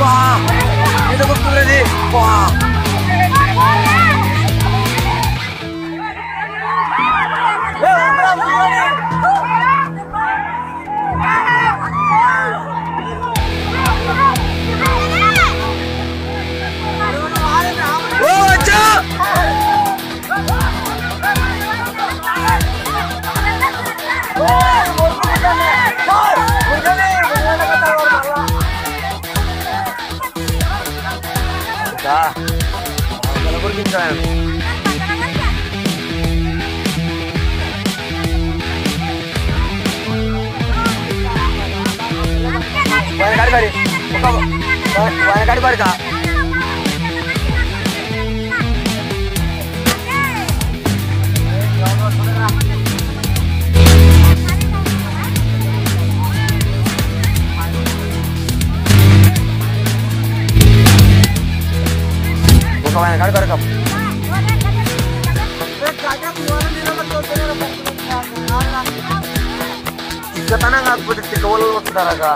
와! 이거 꼭 누르니? 와! Wayanad kawan, kalau kalau kamu. Ikatan aku betul-betul kawal waktu daraga.